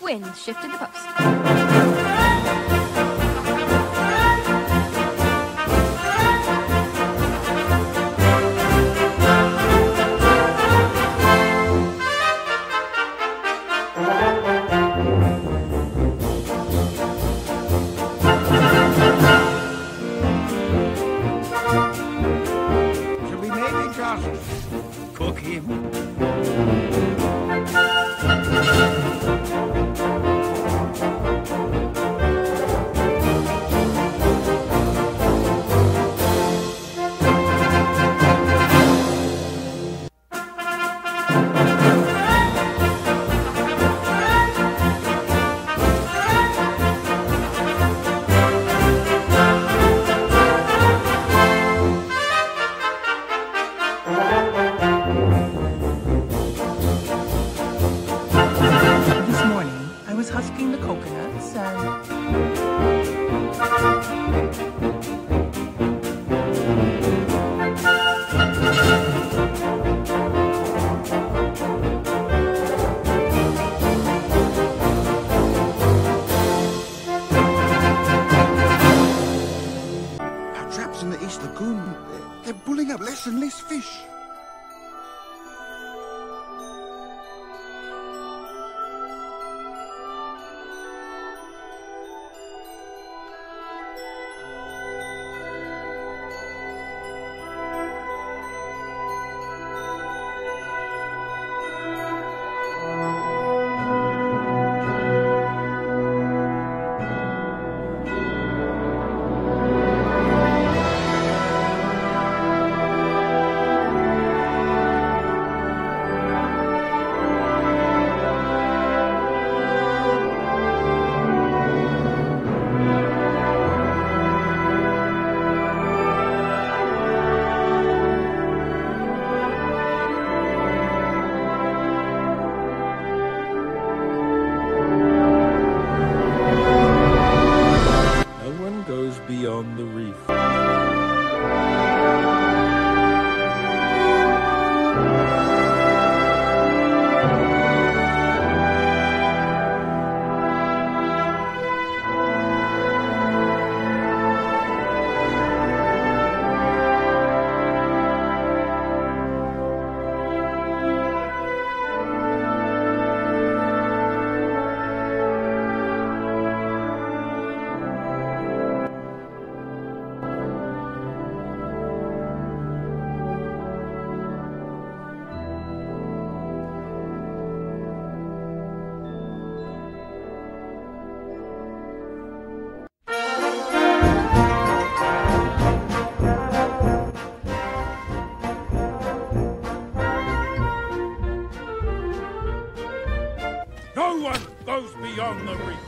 Wind shifted the post. Husking the coconuts and. Traps in the East Lagoon, they're pulling up less and less fish. goes beyond the reach.